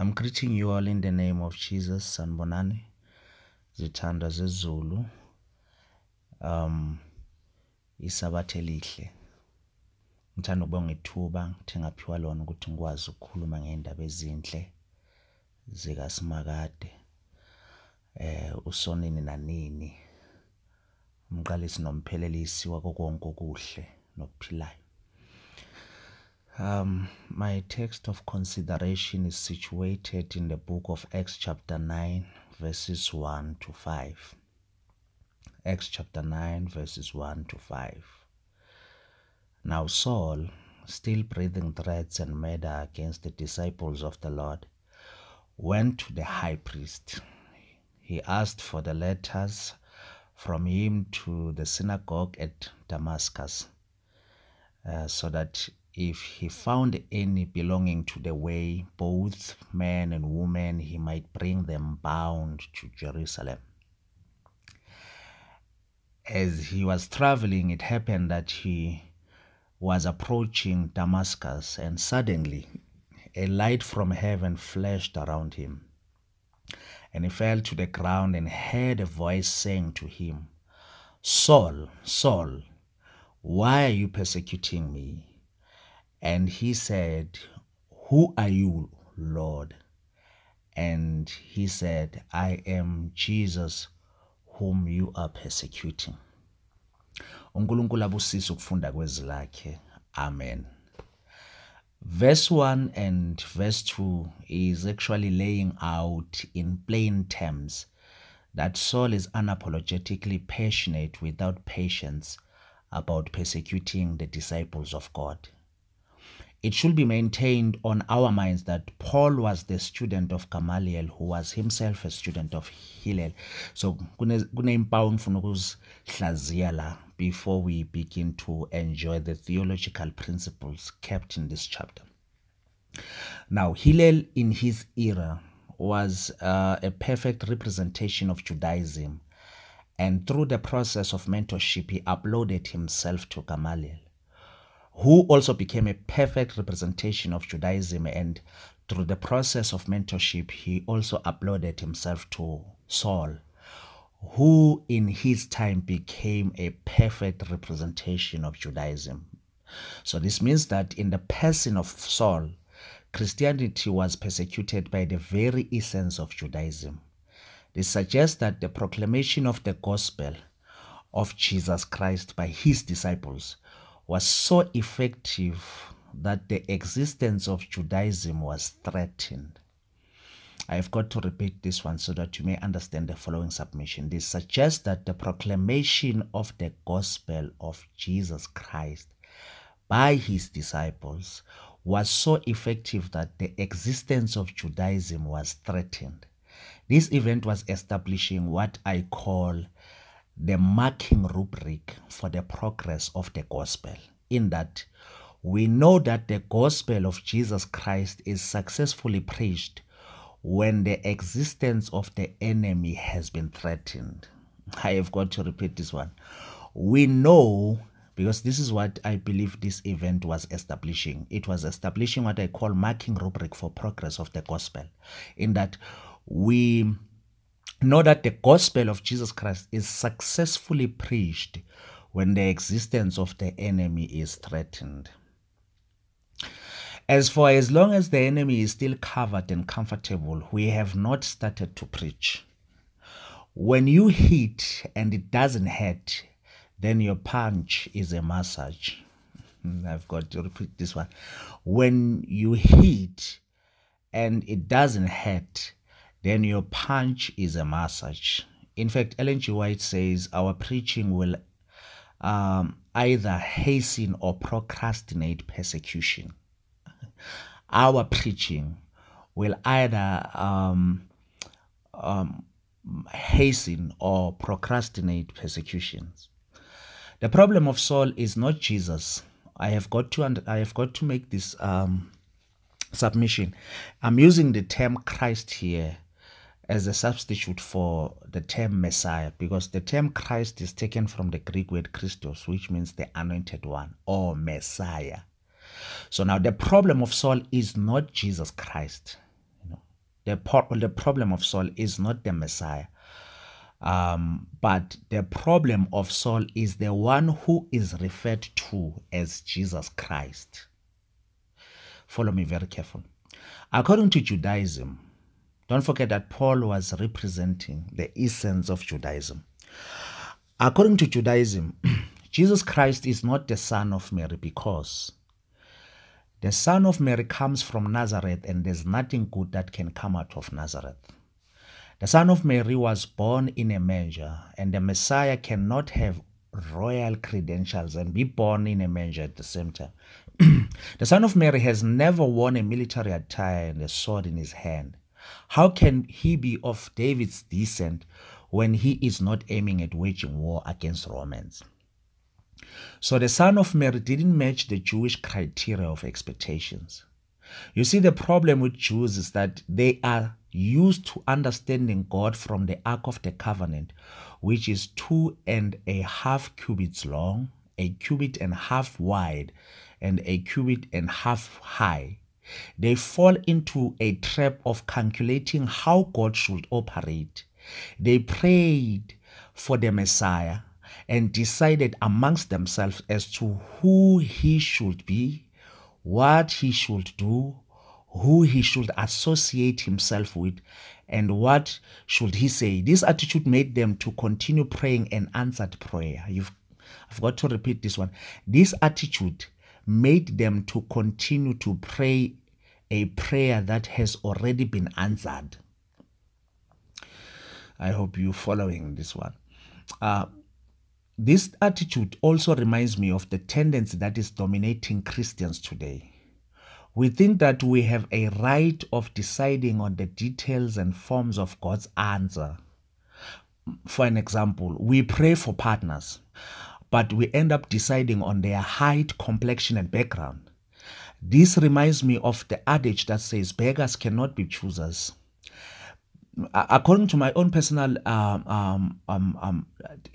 I'm greeting you all in the name of Jesus sanibonani zithandwa zezulu. Um isabatha elihle ngithanda ukubonga ithuba ngithe ngaphiwa lona ukuthi ngikwazi ukukhuluma ngendaba ezinhle zikaSimakade. Eh usonini nanini umqalisi nomphelelisi wako konke okuhle nokuphilayo. Um, my text of consideration is situated in the book of Acts, chapter 9, verses 1 to 5. Acts chapter 9, verses 1 to 5. Now, Saul, still breathing threats and murder against the disciples of the Lord, went to the high priest. He asked for the letters from him to the synagogue at Damascus, uh, so that if he found any belonging to the way, both men and women, he might bring them bound to Jerusalem. As he was traveling, it happened that he was approaching Damascus, and suddenly a light from heaven flashed around him. And he fell to the ground and heard a voice saying to him, Saul, Saul, why are you persecuting me? And he said, Who are you, Lord? And he said, I am Jesus whom you are persecuting. uNkulunkulu abusise ukufunda kwezwi lakhe. Amen. Verse 1 and verse 2 is actually laying out in plain terms that Saul is unapologetically passionate without patience about persecuting the disciples of God. It should be maintained on our minds that Paul was the student of Gamaliel, who was himself a student of Hillel. So, before we begin to enjoy the theological principles kept in this chapter. Now, Hillel in his era was uh, a perfect representation of Judaism, and through the process of mentorship, he uploaded himself to Gamaliel who also became a perfect representation of Judaism. And through the process of mentorship, he also uploaded himself to Saul, who in his time became a perfect representation of Judaism. So this means that in the person of Saul, Christianity was persecuted by the very essence of Judaism. This suggests that the proclamation of the gospel of Jesus Christ by his disciples was so effective that the existence of Judaism was threatened. I've got to repeat this one so that you may understand the following submission. This suggests that the proclamation of the gospel of Jesus Christ by his disciples was so effective that the existence of Judaism was threatened. This event was establishing what I call the marking rubric for the progress of the gospel, in that we know that the gospel of Jesus Christ is successfully preached when the existence of the enemy has been threatened. I have got to repeat this one. We know because this is what I believe this event was establishing. It was establishing what I call marking rubric for progress of the gospel, in that we know that the gospel of Jesus Christ is successfully preached when the existence of the enemy is threatened. As for as long as the enemy is still covered and comfortable, we have not started to preach. When you hit and it doesn't hurt, then your punch is a massage. I've got to repeat this one. When you hit and it doesn't hurt, then your punch is a massage. In fact, Ellen G. White says our preaching will um, either hasten or procrastinate persecution. Our preaching will either um, um, hasten or procrastinate persecutions. The problem of Saul is not Jesus. I have got to I have got to make this um, submission. I'm using the term Christ here as a substitute for the term Messiah because the term Christ is taken from the Greek word Christos, which means the anointed one or Messiah. So now the problem of Saul is not Jesus Christ. You know, The, the problem of Saul is not the Messiah. Um, but the problem of Saul is the one who is referred to as Jesus Christ. Follow me very carefully. According to Judaism, don't forget that Paul was representing the essence of Judaism. According to Judaism, Jesus Christ is not the son of Mary because the son of Mary comes from Nazareth and there's nothing good that can come out of Nazareth. The son of Mary was born in a manger, and the Messiah cannot have royal credentials and be born in a manger at the same time. the son of Mary has never worn a military attire and a sword in his hand. How can he be of David's descent when he is not aiming at waging war against Romans? So the son of Mary didn't match the Jewish criteria of expectations. You see, the problem with Jews is that they are used to understanding God from the Ark of the Covenant, which is two and a half cubits long, a cubit and a half wide, and a cubit and half high. They fall into a trap of calculating how God should operate. They prayed for the Messiah and decided amongst themselves as to who he should be, what he should do, who he should associate himself with, and what should he say. This attitude made them to continue praying an answered prayer. You've I've got to repeat this one. This attitude made them to continue to pray a prayer that has already been answered. I hope you're following this one. Uh, this attitude also reminds me of the tendency that is dominating Christians today. We think that we have a right of deciding on the details and forms of God's answer. For an example, we pray for partners, but we end up deciding on their height, complexion, and background. This reminds me of the adage that says beggars cannot be choosers. According to my own personal um, um, um, um,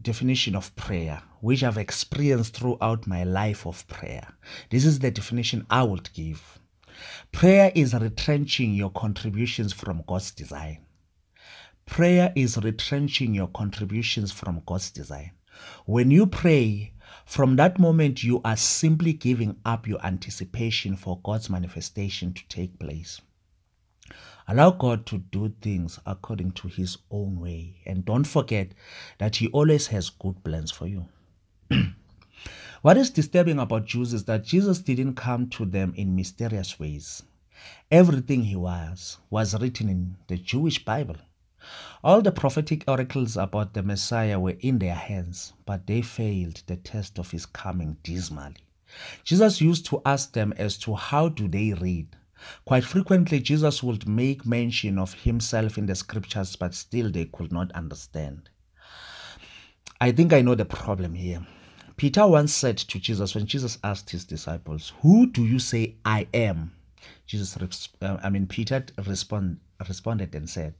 definition of prayer, which I've experienced throughout my life of prayer, this is the definition I would give. Prayer is retrenching your contributions from God's design. Prayer is retrenching your contributions from God's design. When you pray, from that moment, you are simply giving up your anticipation for God's manifestation to take place. Allow God to do things according to His own way. And don't forget that He always has good plans for you. what is disturbing about Jews is that Jesus didn't come to them in mysterious ways. Everything He was was written in the Jewish Bible. All the prophetic oracles about the Messiah were in their hands, but they failed the test of his coming dismally. Jesus used to ask them as to how do they read. Quite frequently, Jesus would make mention of himself in the scriptures, but still they could not understand. I think I know the problem here. Peter once said to Jesus, when Jesus asked his disciples, Who do you say I am? Jesus, uh, I mean, Peter respond, responded and said,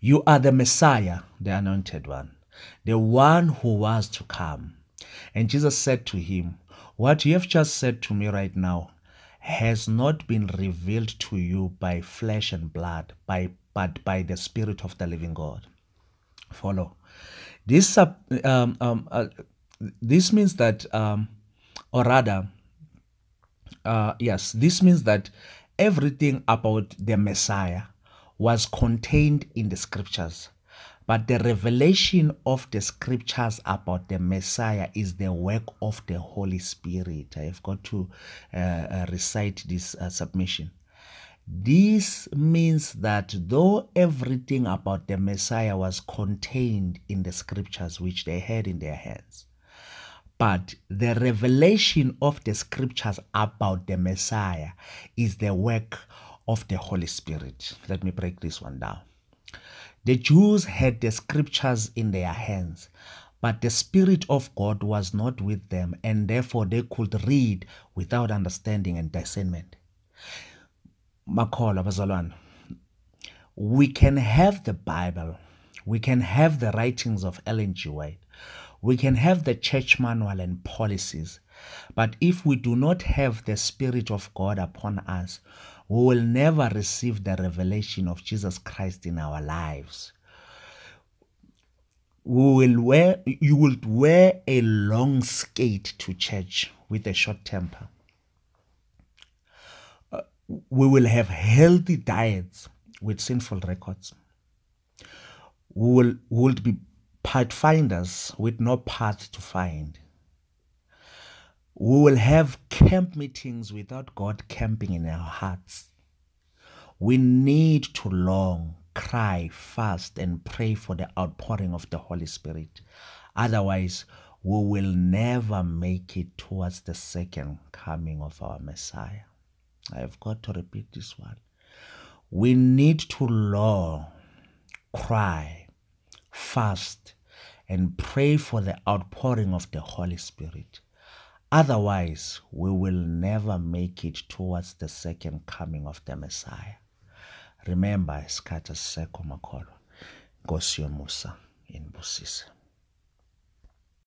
you are the Messiah, the anointed one, the one who was to come. And Jesus said to him, What you have just said to me right now has not been revealed to you by flesh and blood, by, but by the Spirit of the living God. Follow. This, uh, um, um, uh, this means that, um, or rather, uh, yes, this means that everything about the Messiah was contained in the scriptures. But the revelation of the scriptures about the Messiah is the work of the Holy Spirit. I have got to uh, uh, recite this uh, submission. This means that though everything about the Messiah was contained in the scriptures which they had in their hands, but the revelation of the scriptures about the Messiah is the work of the Holy Spirit. Let me break this one down. The Jews had the scriptures in their hands, but the Spirit of God was not with them, and therefore they could read without understanding and discernment. Makolo bazalwane, we can have the Bible, we can have the writings of Ellen G. White, we can have the church manual and policies, but if we do not have the Spirit of God upon us, we will never receive the revelation of Jesus Christ in our lives. We will wear, you will wear a long skate to church with a short temper. Uh, we will have healthy diets with sinful records. We will, we will be pathfinders with no path to find. We will have camp meetings without God camping in our hearts. We need to long, cry, fast, and pray for the outpouring of the Holy Spirit. Otherwise, we will never make it towards the second coming of our Messiah. I have got to repeat this one. We need to long, cry, fast, and pray for the outpouring of the Holy Spirit. Otherwise, we will never make it towards the second coming of the Messiah. Remember, isikhathi asisekho makholwa. Nkosi yomusa inibusise.